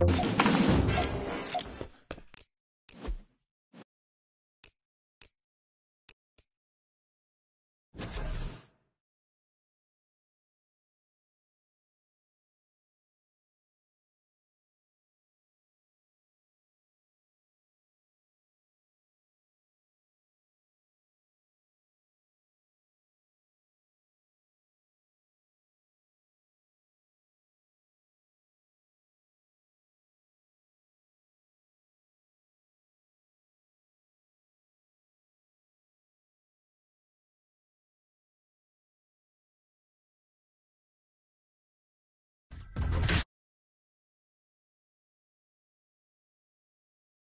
you